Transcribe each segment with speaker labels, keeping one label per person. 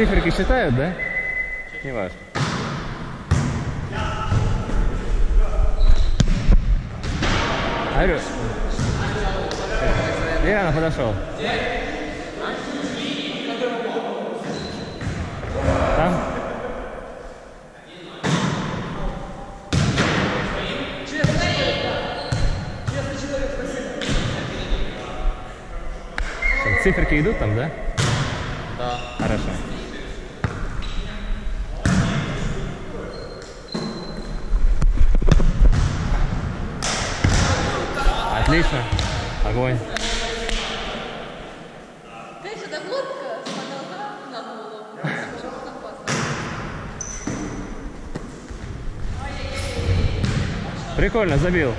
Speaker 1: Циферки считают, да? Не важно. Алло. Ирана подошел. Там? Циферки идут там, да?
Speaker 2: Да.
Speaker 1: Хорошо. Отлично. Огонь.
Speaker 3: Конечно, да лодка с потолка на голову. Очень опасно.
Speaker 1: Прикольно, забил.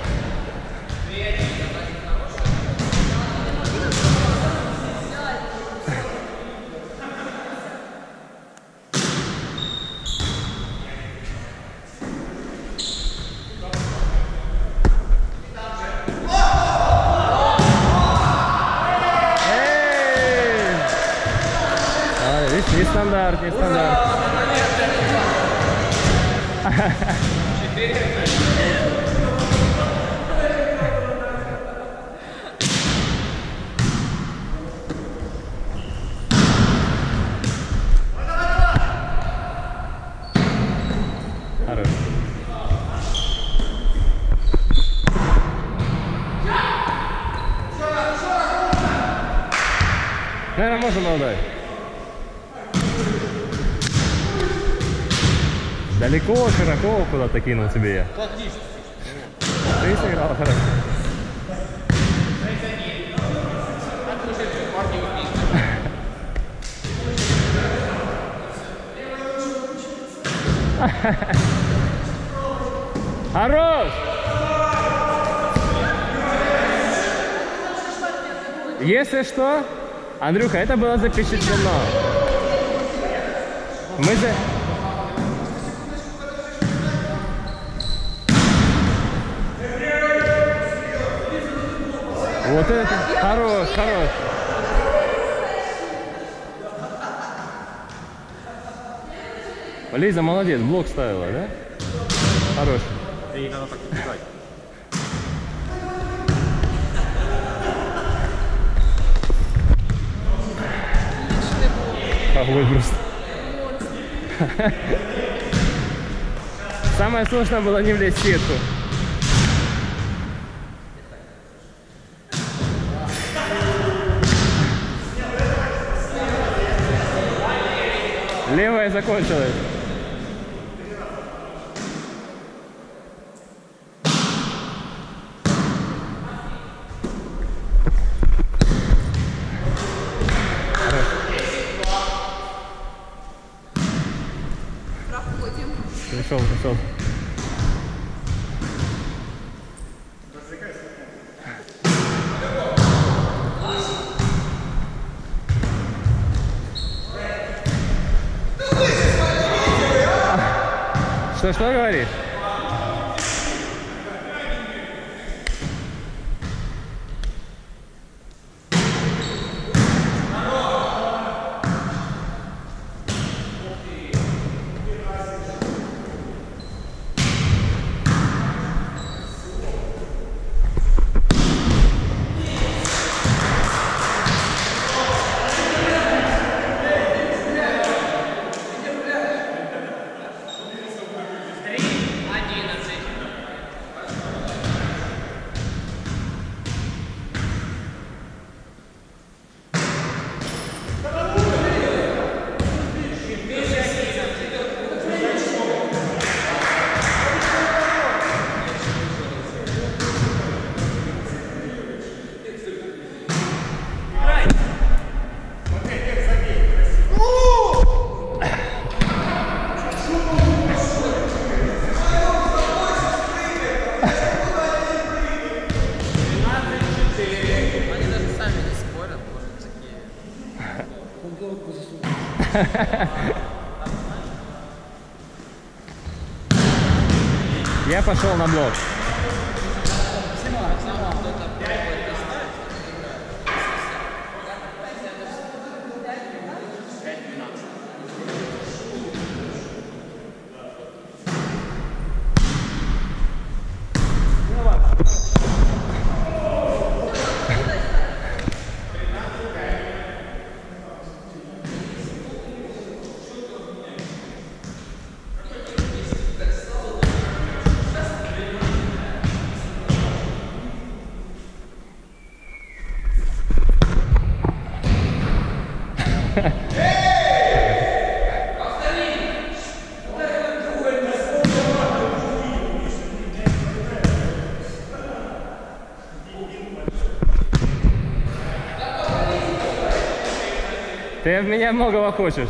Speaker 1: А, видишь, не стандарт, не стандарт. Хорош. Наверное, можно было Далеко, широко куда-то кинул тебе я.
Speaker 2: Отлично.
Speaker 1: Ты сыграл хорошо. Хорош! Если что, Андрюха, это было запечатлено. Мы за... Вот это хорош, хорош. Лиза молодец, блок ставила, да? Хорош.
Speaker 2: Ей надо так убегать.
Speaker 1: Какой просто. Самое сложное было не влезть в сетку. Левая закончилась.
Speaker 3: Проходим.
Speaker 1: Пришел, пришел. Что, что говоришь? Я пошел на блок. Ты от меня многого хочешь.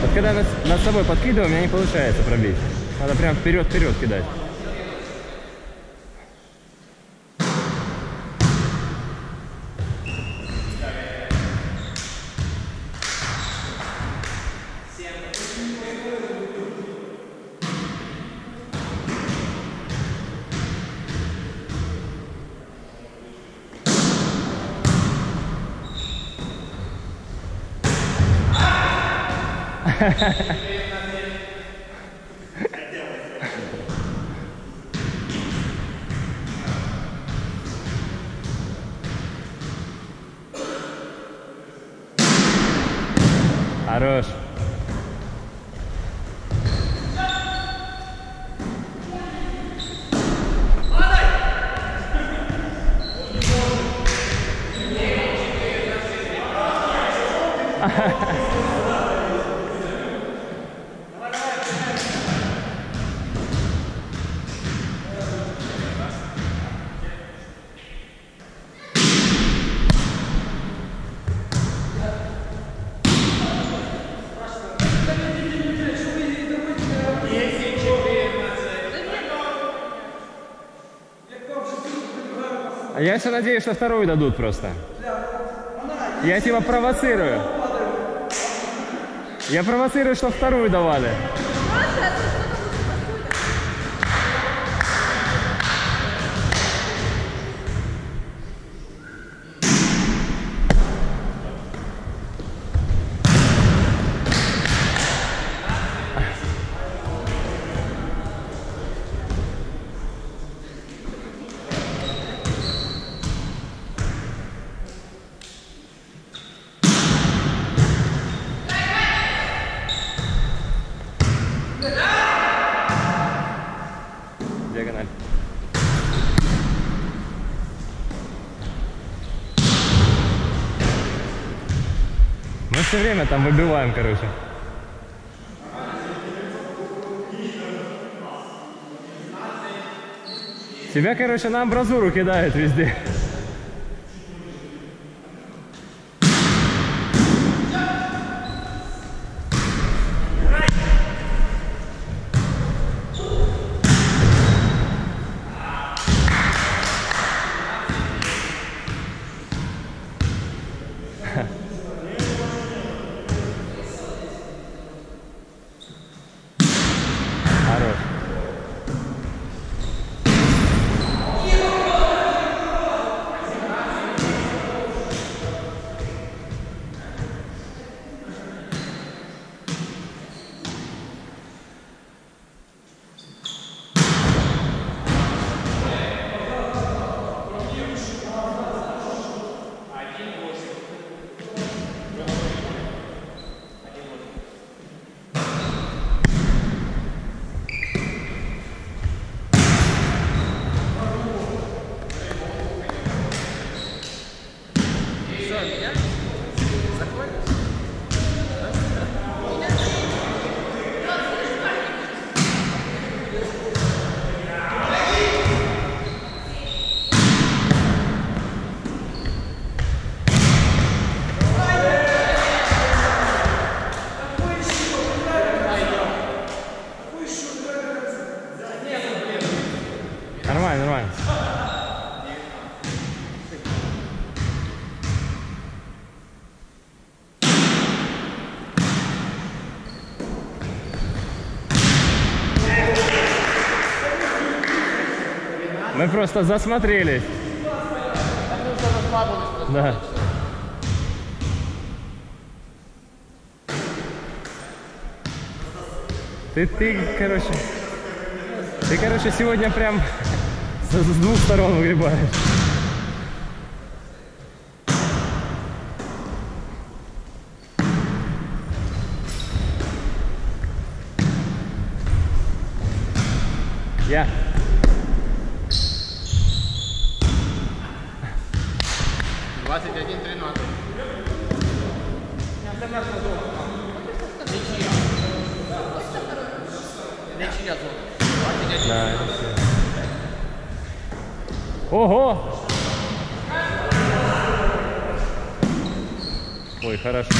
Speaker 1: Вот когда над, над собой подкидываю, у меня не получается пробить. Надо прям вперед-вперед кидать. Хорош. А я все надеюсь, что вторую дадут просто. Я типа провоцирую. Я провоцирую, что вторую давали. Все время там выбиваем, короче. Тебя, короче, на амбразуру кидает везде. Хорош.
Speaker 4: Что, меня? Заходишь?
Speaker 1: Нормально, нормально. Мы просто засмотрелись. Да. Ты, ты, короче, ты, короче, сегодня прям с, с двух сторон выгребаешь. Я. Да, это все. Ого! Ой, хорошо.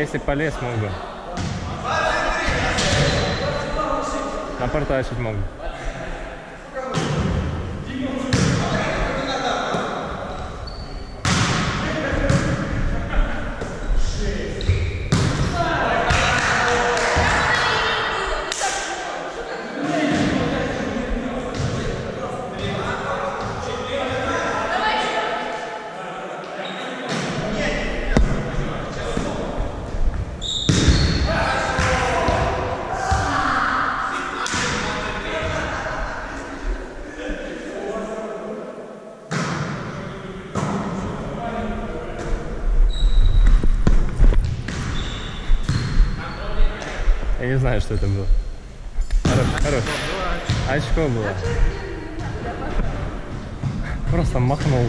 Speaker 1: Если полез, мог бы? Напортачить мог бы. Я не знаю, что это было. Хорош, хорош. Очко было. Просто махнул.